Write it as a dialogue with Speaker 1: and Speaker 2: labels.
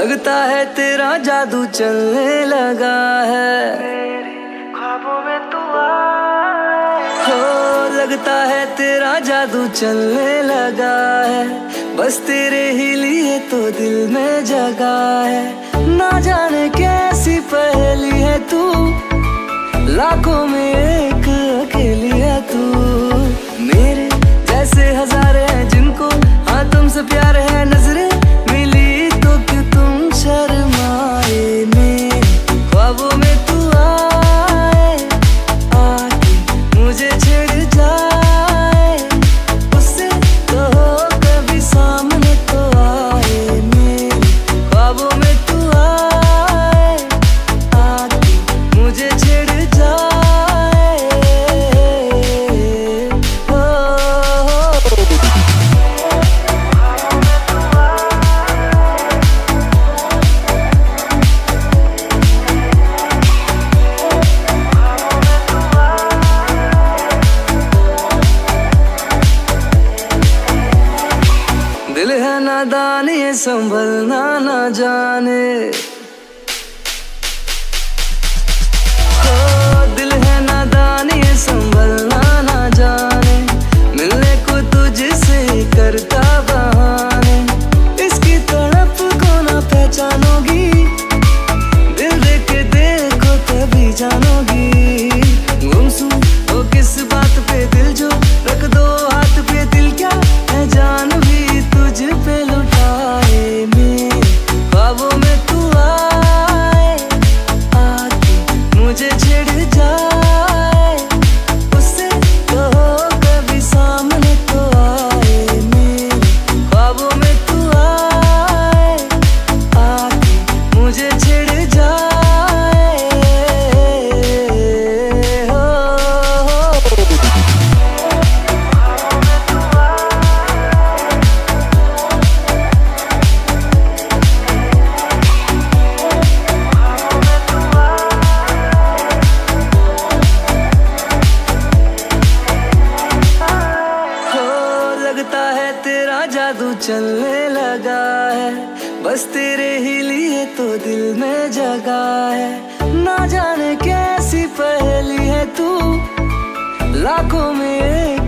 Speaker 1: लगता है तेरा जादू चलने लगा है।
Speaker 2: ख्वाबों में तू
Speaker 1: हो, लगता है तेरा जादू चलने लगा है। बस तेरे ही लिए तो दिल में जगा है। ना जाने कैसी पहली है तू। लाखों में एक अकेली है तू। मेरे जैसे हजारे नादान ये संभलना ना जाने। did you लगता है तेरा जादू चलने लगा है। बस तेरे ही लिए तो दिल में जगा है। ना जाने कैसी पहली है तू। लाखों में